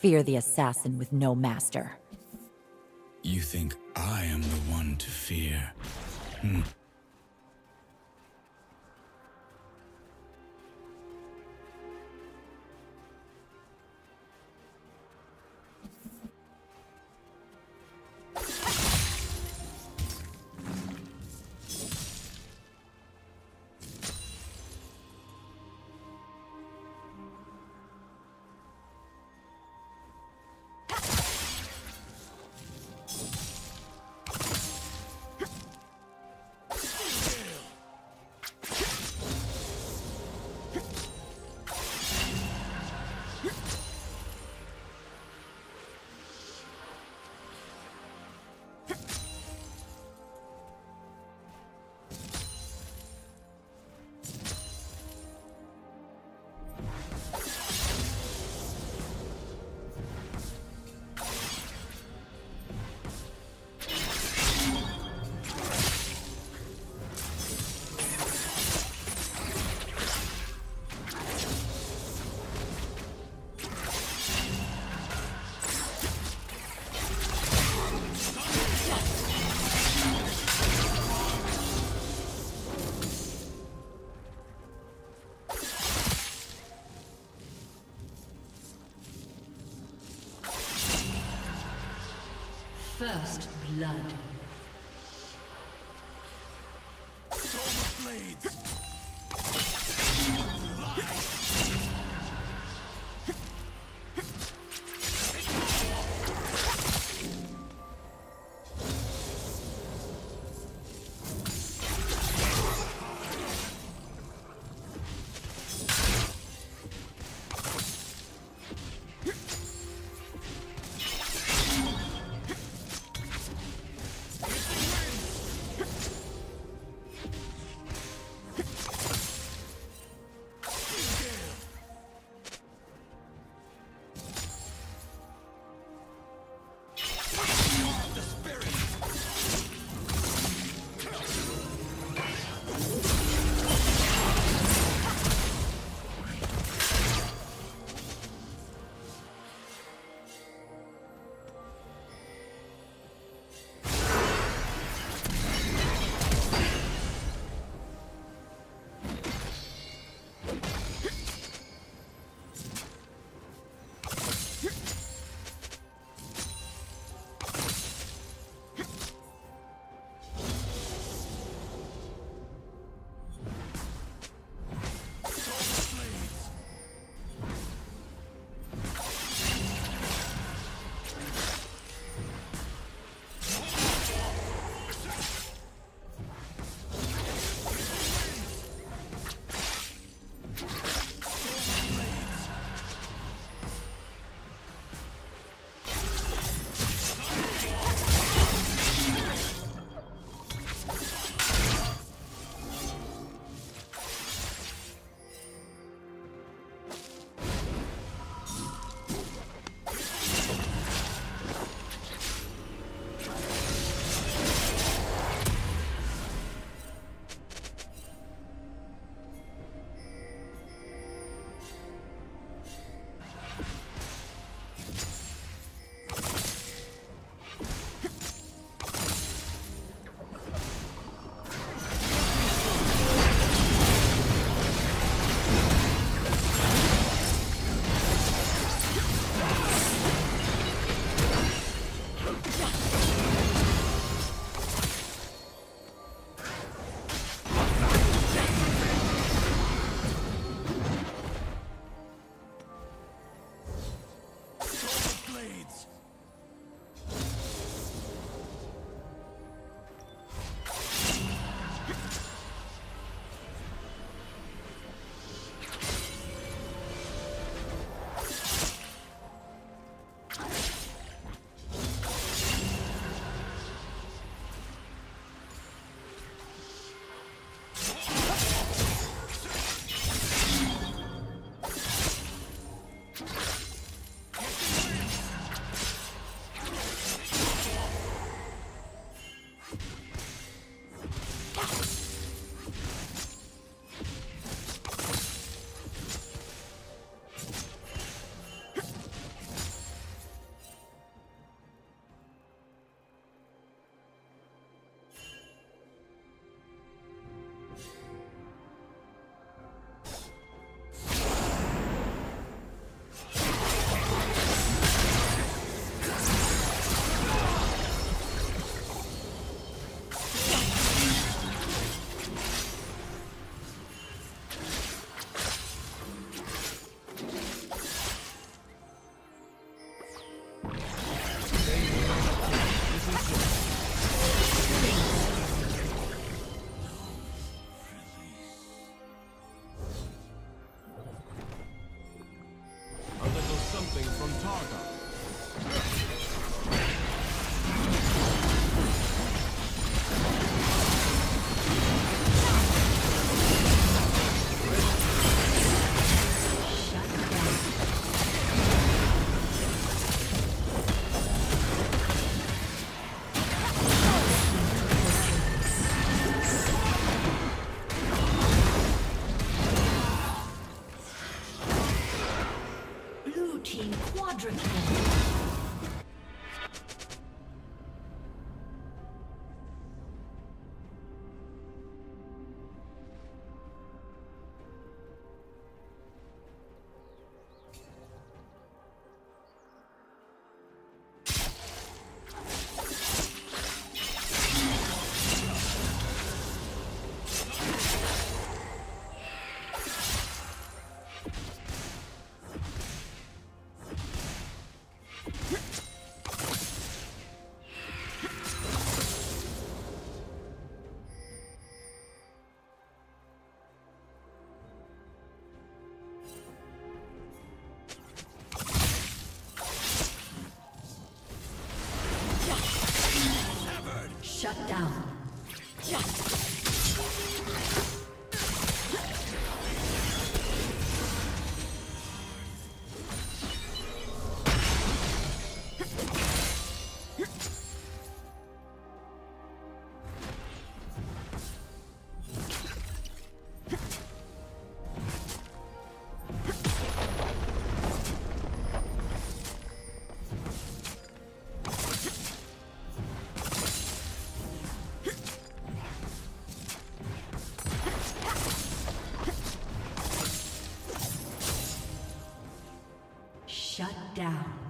Fear the assassin with no master. You think I am the one to fear? Hmm. First blood. something team Shut down.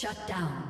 Shut down.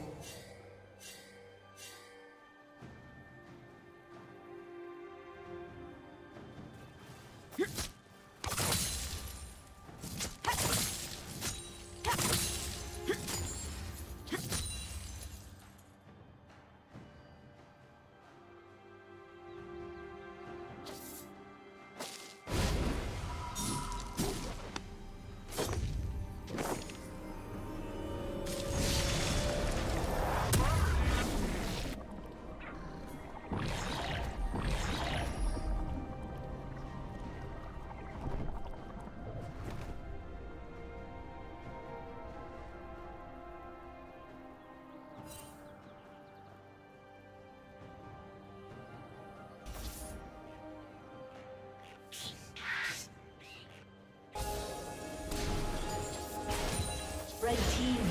Red team.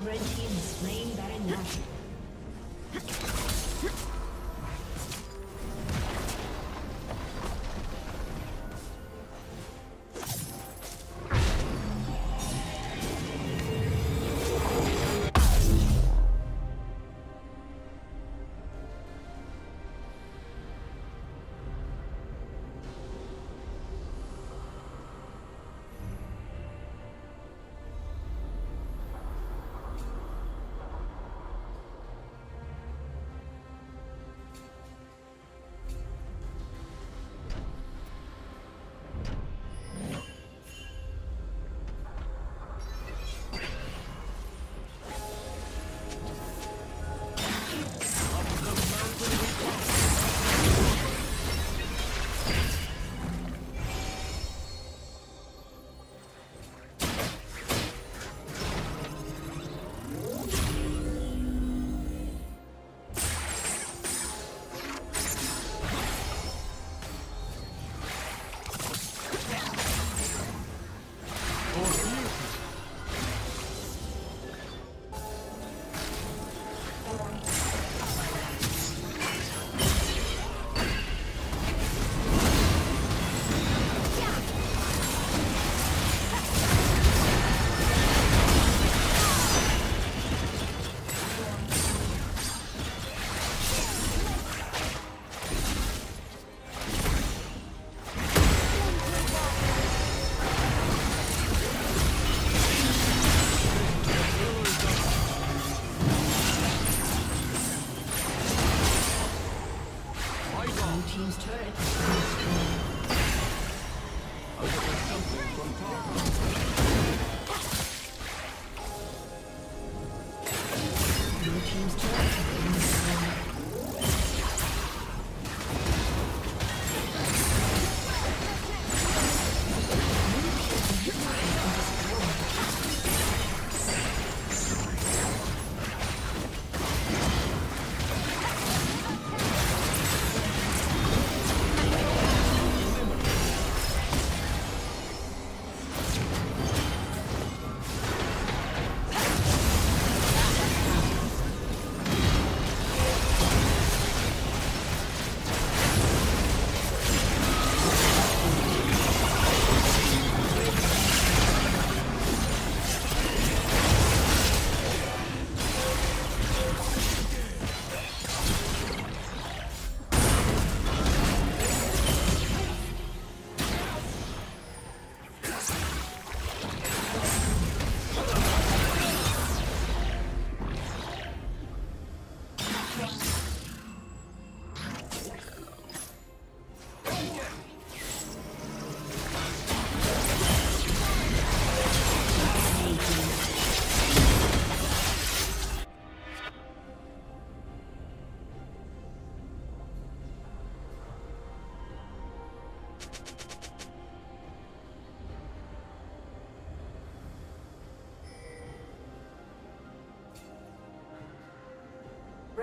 Red team is slain Baron Nashor.